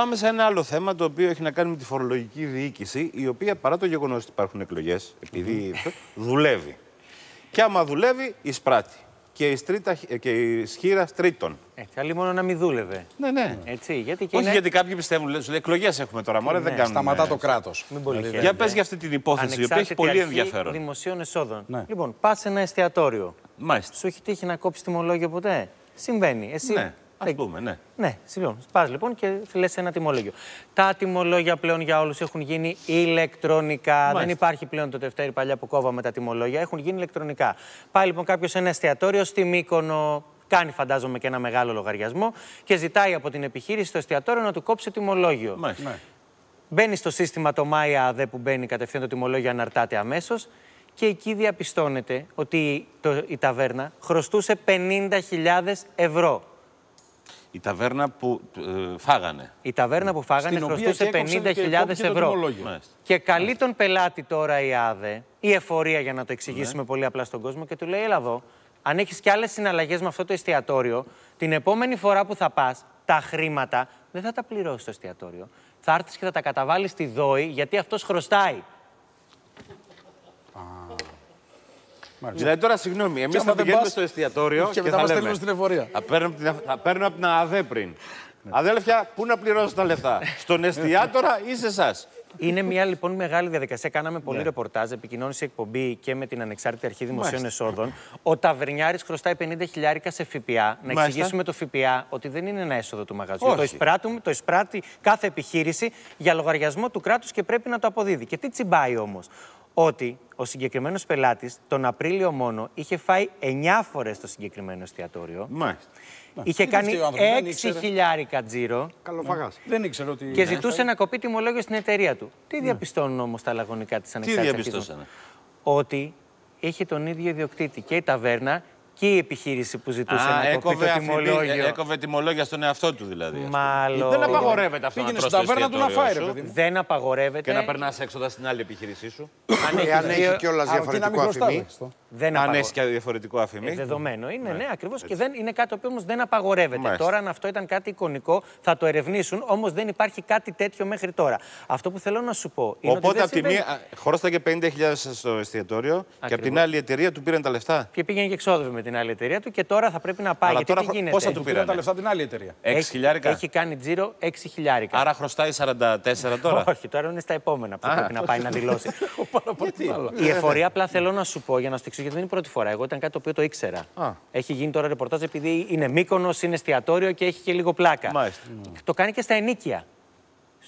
Πάμε σε ένα άλλο θέμα το οποίο έχει να κάνει με τη φορολογική διοίκηση, η οποία παρά το γεγονός ότι υπάρχουν εκλογές, επειδή δουλεύει. Και άμα δουλεύει, εισπράττει. Και η, στρίτα, και η σχήρα τρίτων. Ε, καλή μόνο να μην δούλευε. Ναι, ναι. Έτσι, γιατί και Όχι είναι... γιατί κάποιοι πιστεύουν, λέει εκλογές έχουμε τώρα, μωρέ, δεν Ναι, κάνουν. Σταματά το κράτος. Μην πολύ Για χαίρετε. πες για αυτή την υπόθεση, η οποία έχει Ανεξάρτητη πολύ αρχή ενδιαφέρον. Δημοσίων εσόδων. Ναι. Λοιπόν, πας σε ένα εστιατόριο. Μάλιστα. Σου έχει τύχει να κόψεις τιμολόγιο ποτέ; Συμβαίνει. Εσύ; Ναι, ας δεν- πούμε, ναι. Ναι, συμβαίνει. Πας λοιπόν και λες ένα τιμολόγιο. Τα τιμολόγια πλέον για όλους έχουν γίνει ηλεκτρονικά. Δεν υπάρχει πλέον το Δευτέρι παλιά που κόβαμε τα τιμολόγια. Έχουν γίνει ηλεκτρονικά. Πάει λοιπόν κάποιος σε ένα εστιατόριο στη Μύκονο. Κάνει, φαντάζομαι, και ένα μεγάλο λογαριασμό και ζητάει από την επιχείρηση στο εστιατόριο να του κόψει τιμολόγιο. Μάλιστα. Μπαίνει στο σύστημα το ΜΑΙΑ που μπαίνει κατευθείαν το τιμολόγιο, αναρτάται αμέσως και εκεί διαπιστώνεται ότι το, η ταβέρνα χρωστούσε 50.000 ευρώ. Η ταβέρνα που ε, φάγανε. Η ταβέρνα που φάγανε Στην οποία χρωστούσε και έκοψε και 50.000 κόπηκε το ευρώ. τιμολόγιο. Μάλιστα. Και καλεί τον πελάτη τώρα η ΑΔΕ, η εφορία για να το εξηγήσουμε πολύ απλά στον κόσμο, και του λέει: Έλα εδώ, αν έχεις κι άλλες συναλλαγές με αυτό το εστιατόριο, την επόμενη φορά που θα πας, τα χρήματα δεν θα τα πληρώσεις το εστιατόριο. Θα έρθεις και θα τα καταβάλεις στη ΔΟΗ γιατί αυτός χρωστάει. Δηλαδή τώρα, συγγνώμη, εμείς άμα θα δεν πηγαίνουμε πας, στο εστιατόριο και και, μετά θα μας λέμε. στέλνουν στην εφορία. Θα παίρνω, από την- θα παίρνω από την ΑΔΕ πριν. Αδέλφια, πού να πληρώσω τα λεφτά; Στον εστιατόρα ή σε εσάς; Είναι μια λοιπόν μεγάλη διαδικασία. Κάναμε Ναι. πολύ ρεπορτάζ, επικοινώνησε η εκπομπή και με την Ανεξάρτητη Αρχή Δημοσίων Εσόδων. Ο Ταβερνιάρης χρωστάει 50 χιλιάρικα σε ΦΠΑ. Να Μάλιστα. εξηγήσουμε το ΦΠΑ ότι δεν είναι ένα έσοδο του μαγαζιού. Όχι. Το, εισπράττουμε, το εισπράττει κάθε επιχείρηση για λογαριασμό του κράτους και πρέπει να το αποδίδει. Και τι τσιμπάει όμως; Ότι ο συγκεκριμένος πελάτης τον Απρίλιο μόνο είχε φάει 9 φορές το συγκεκριμένο εστιατόριο. Μάλιστα. Είχε τι κάνει φταίει ο άνθρωπος, δεν 6 ήξερε. χιλιάρικα τζίρο Καλοφαγάς. Δεν ήξερε ότι. και ζητούσε να κοπεί τιμολόγιο στην εταιρεία του. Τι διαπιστώνουν όμως τα λαγωνικά της Τι Ανεξάρτητης διαπιστώσανε; Ότι είχε τον ίδιο ιδιοκτήτη και η ταβέρνα και η επιχείρηση που ζητούσε Α, να κοπεί έκοβε, το αφημί- τιμολόγιο. ε, έκοβε τιμολόγια στον εαυτό του δηλαδή. ας πούμε. Μάλλον. Δεν απαγορεύεται αυτό Πήγαινε να στην τρως το ταβέρνα του να εστιατόριο φάει, ρε σου; παιδί μου. Δεν απαγορεύεται. Και να περνάς έξοδα στην άλλη επιχείρησή σου; Αν Ε, αν δύο- έχει κιόλα Αρκεί να μην διαφορετικό χρωστάει. αφημί. Δεν Αν απαγορεύεται. έχεις και διαφορετικό αφημί. Ε, δεδομένο είναι, ναι, ακριβώς. Και δεν, είναι κάτι το οποίο όμως δεν απαγορεύεται. Μάλιστα. Τώρα, αν αυτό ήταν κάτι εικονικό, θα το ερευνήσουν, όμως δεν υπάρχει κάτι τέτοιο μέχρι τώρα. Αυτό που θέλω να σου πω είναι Οπότε ότι. από δεν τη συμβαίνει- μία χρώσταγε 50.000 στο εστιατόριο και από την Ακριβώς. άλλη εταιρεία του πήραν τα λεφτά; Και πήγαινε και εξόδευε με την άλλη εταιρεία του και τώρα θα πρέπει να πάει. Αλλά γιατί τώρα τι χω- γίνεται; πόσα του Του πήραν πήρανε; τα λεφτά την άλλη εταιρεία. 6 Έχει- χιλιάρικα; Έχει κάνει τζίρο 6 χιλιάρικα. Άρα χρωστάει 44 τώρα; Όχι, τώρα είναι στα επόμενα που Α. πρέπει να πάει να δηλώσει. Γιατί; Η εφορία απλά θέλω να σου πω για να σου το εξηγήσω γιατί δεν είναι η πρώτη φορά. Εγώ ήταν κάτι το οποίο το ήξερα. Α. Έχει γίνει τώρα ρεπορτάζ επειδή είναι μήκονο, είναι εστιατόριο και έχει και λίγο πλάκα. Μάλιστα. Το κάνει και στα ενίκια.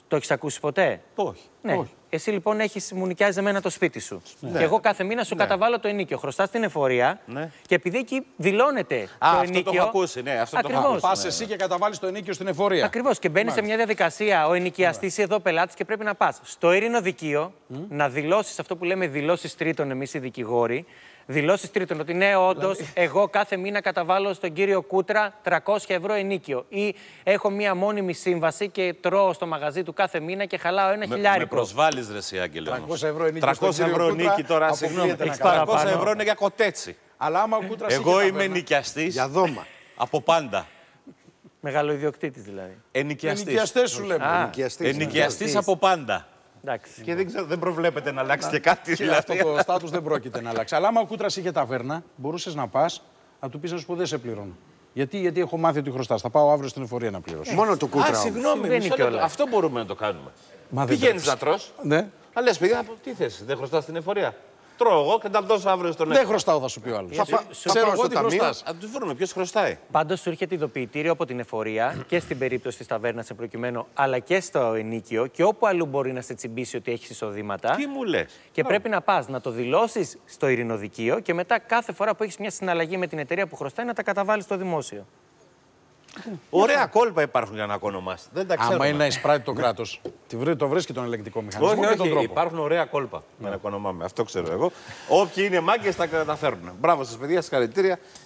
Το έχεις ακούσει ποτέ; Όχι. Ναι. Εσύ λοιπόν έχεις μου νοικιάζει εμένα το σπίτι σου. Και εγώ κάθε μήνα σου καταβάλω το ενίκιο. Χρωστάς την εφορία Ναι. και επειδή εκεί δηλώνεται Α, το αυτό το ενίκιο. έχω ακούσει, ναι, αυτό το έχω Ακριβώς. ακούσει. Πας εσύ και καταβάλεις το ενίκιο στην εφορία. Ακριβώς. Και μπαίνεις σε μια διαδικασία ο ενοικιαστής εδώ πελάτης και πρέπει να πας στο ειρηνοδικείο να δηλώσεις αυτό που λέμε δηλώσεις τρίτων, εμείς οι δικηγόροι. Δηλώσεις τρίτων ότι ναι, όντως, εγώ κάθε μήνα καταβάλω στον κύριο Κούτρα 300 ευρώ ενίκιο. Ή έχω μία μόνιμη σύμβαση και τρώω στο μαγαζί του κάθε μήνα και χαλάω ένα Με, με χιλιάρικο. Προσβάλλεις ρε εσύ, Άγγελε. όμως. 300 ευρώ ενίκιο 300 στον κύριο ευρώ Κούτρα, νίκη τώρα, αποκλείεται συγγνώμη. να Έχεις 300 παραπάνω. ευρώ είναι για κοτέτσι. Αλλά άμα ο Κούτρας Εγώ είμαι νοικιαστή Για δώμα. από πάντα. Μεγάλο ιδιοκτήτη δηλαδή. Ενοικιαστής. Ενοικιαστές σου λέμε. Α. Ενοικιαστής. Ενοικιαστής από πάντα. Εντάξει. Και δεν, ξέρω, δεν προβλέπετε να αλλάξει και κάτι. Και αυτό Δηλαδή. το στάτου δεν πρόκειται να αλλάξει. Αλλά άμα ο Κούτρας είχε ταβέρνα, μπορούσες να πας να του πεις να σου πω δεν σε πληρώνω. Γιατί, γιατί έχω μάθει ότι χρωστάς. Θα πάω αύριο στην εφορία να πληρώσω. Μόνο του Α, κούτρα. όμως. συγγνώμη, Συμβαίνει μισό λεπτό. κιόλας. αυτό μπορούμε να το κάνουμε. Μα δεν Πηγαίνεις τρέπεις. να τρως. Ναι. Α, λες, παιδιά, από τι θες, δεν χρωστάς την εφορία. Τρώω εγώ και τα δώσω αύριο στον Δεν έξω. χρωστάω, θα σου πει ο άλλος. Θα πά- θα Ξέρω πάω εγώ στο τι ταμείο. χρωστάς. Α, του βρούμε, ποιος χρωστάει; Πάντως σου έρχεται ειδοποιητήριο από την εφορία και στην περίπτωση της ταβέρνας σε προκειμένου, αλλά και στο ενίκιο και όπου αλλού μπορεί να σε τσιμπήσει ότι έχεις εισοδήματα. Τι μου λες; Και πρέπει να πας να το δηλώσεις στο ειρηνοδικείο και μετά κάθε φορά που έχεις μια συναλλαγή με την εταιρεία που χρωστάει να τα καταβάλεις στο δημόσιο. Ωραία κόλπα υπάρχουν για να ονομάσει. Δεν τα ξέρουμε. Άμα είναι να εισπράττει το κράτος, το βρίσκει τον ελεγκτικό μηχανισμό Όχι, και τον όχι, τρόπο. υπάρχουν ωραία κόλπα για να οικονομάμε. Αυτό ξέρω εγώ. Όποιοι είναι μάγκες τα καταφέρνουν. Μπράβο σας, παιδιά, συγχαρητήρια.